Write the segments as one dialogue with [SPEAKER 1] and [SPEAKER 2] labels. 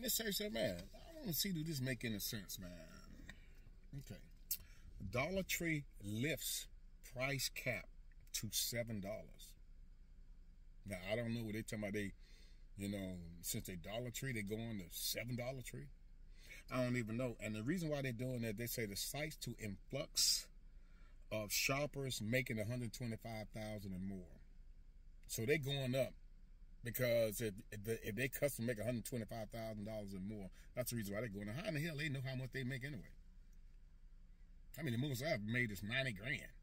[SPEAKER 1] man, this SirSir man, I to see do this make any sense, man. Okay. Dollar Tree lifts price cap to seven dollars. Now I don't know what they talking about. They, you know, since they Dollar Tree, they going to seven Dollar Tree. I don't even know. And the reason why they're doing that, they say the sites to influx of shoppers making 125,000 and more. So they going up because if if, the, if they custom make 125,000 dollars and more, that's the reason why they're going. How in the hell they know how much they make anyway? I mean, the most I've made is 90 grand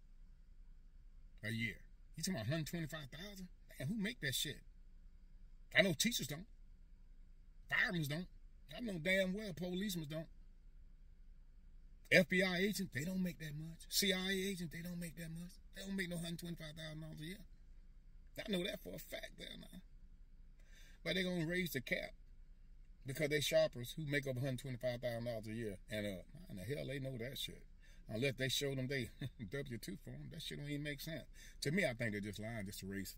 [SPEAKER 1] a year. You talking about 125,000? Man, who make that shit? I know teachers don't. Firemen don't. I know damn well policemen don't. FBI agent, they don't make that much. CIA agent, they don't make that much. They don't make no $125,000 a year. I know that for a fact there now. But they're to raise the cap because they shoppers who make up $125,000 a year. And uh, in the hell they know that shit? Unless they show them they W-2 form, that shit don't even make sense. To me, I think they're just lying just to raise,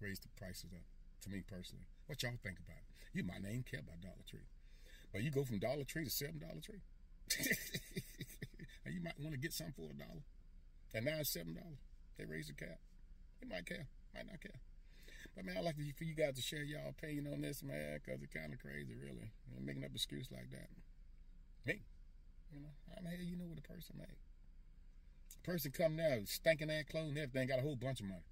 [SPEAKER 1] raise the prices up. To me personally. What y'all think about it? You might not even care about Dollar Tree. But you go from Dollar Tree to seven Dollar Tree. and you might want to get something for a dollar. And now it's seven dollars. They raise the cap. You might care, might not care. But man, I like for you guys to share y'all opinion on this, man, because it's kind of crazy, really. You know, making up excuse like that. Me, you know, how the hell you know what a person made? A person come now, stinking ass clothes and everything, got a whole bunch of money.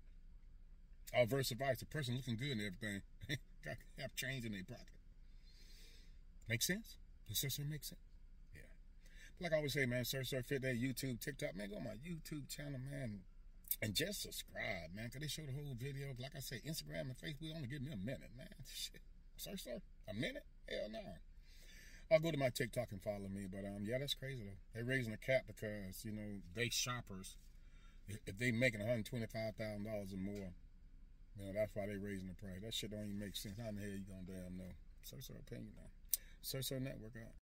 [SPEAKER 1] All verse vice, a person looking good and everything, got have change in their pocket. Make sense? Does this make sense? Yeah. Like I always say, man, search, search, fit that YouTube, TikTok, man, go on my YouTube channel, man, and just subscribe, man, because they show the whole video. Like I say, Instagram and Facebook only give me a minute, man. Shit. Search, search, a minute? Hell no. I'll go to my TikTok and follow me, but um, yeah, that's crazy though. They're raising the cap because you know they shoppers. If they making one hundred twenty five thousand dollars or more, you know that's why they raising the price. That shit don't even make sense. How in the hell you gonna damn know? Search our opinion now. Search our network out.